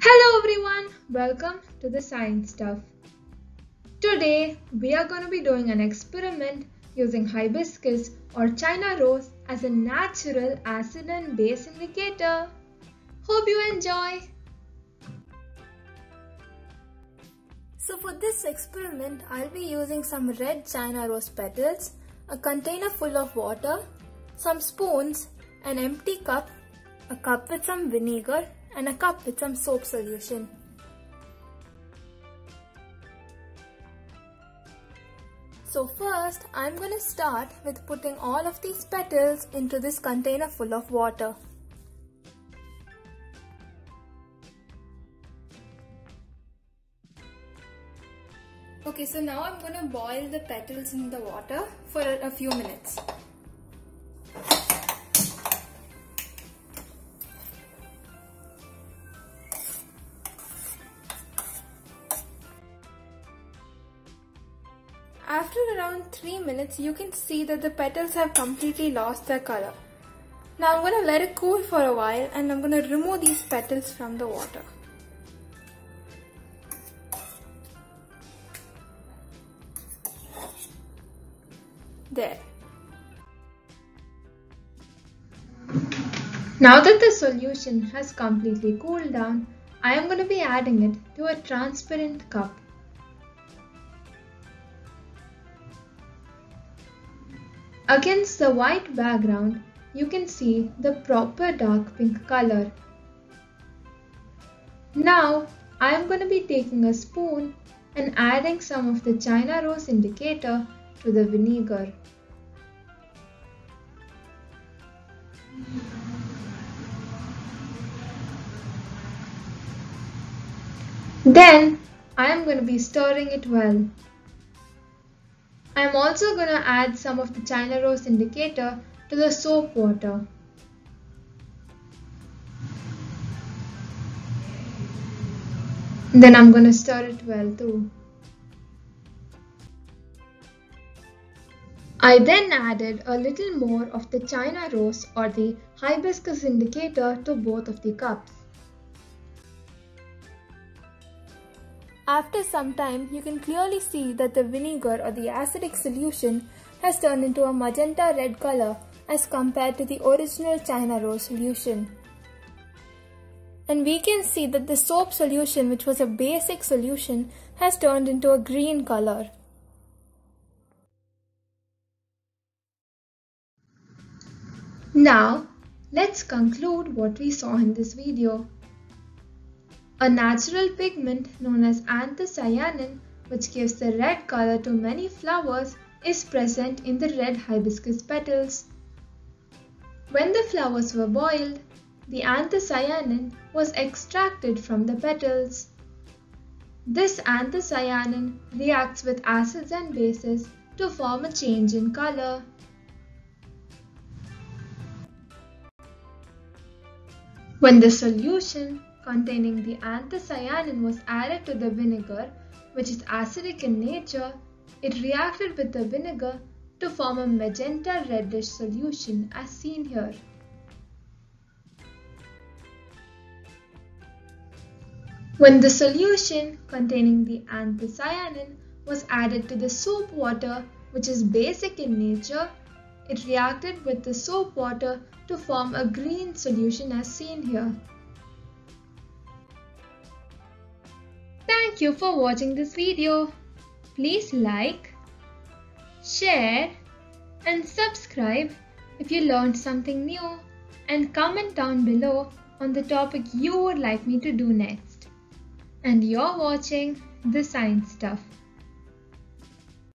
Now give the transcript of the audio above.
Hello everyone, welcome to the science stuff. Today we are going to be doing an experiment using hibiscus or China rose as a natural acid and base indicator. Hope you enjoy. So for this experiment, I'll be using some red China rose petals, a container full of water, some spoons, an empty cup, a cup with some vinegar and a cup with some soap solution. So first, I'm going to start with putting all of these petals into this container full of water. Okay, so now I'm going to boil the petals in the water for a, few minutes. After around 3 minutes, you can see that the petals have completely lost their color. Now I'm going to let it cool for a while and I'm going to remove these petals from the water. There. Now that the solution has completely cooled down, I am going to be adding it to a transparent cup. Against the white background, you can see the proper dark pink color. Now, I am going to be taking a spoon and adding some of the China rose indicator to the vinegar. Then, I am going to be stirring it well. I am also going to add some of the China Rose indicator to the soap water. Then I'm going to stir it well too. I then added a little more of the China Rose or the hibiscus indicator to both of the cups. After some time, you can clearly see that the vinegar or the acidic solution has turned into a magenta red color as compared to the original China rose solution. And we can see that the soap solution, which was a basic solution, has turned into a green color. Now, let's conclude what we saw in this video. A natural pigment known as anthocyanin, which gives the red color to many flowers, is present in the red hibiscus petals. When the flowers were boiled, the anthocyanin was extracted from the petals. This anthocyanin reacts with acids and bases to form a change in color. When the solution containing the anthocyanin was added to the vinegar, which is acidic in nature, it reacted with the vinegar to form a magenta reddish solution as seen here. When the solution containing the anthocyanin was added to the soap water, which is basic in nature, it reacted with the soap water to form a green solution as seen here. Thank you for watching this video. Please like, share and subscribe if you learned something new and comment down below on the topic you would like me to do next. And you're watching The Science Stuff.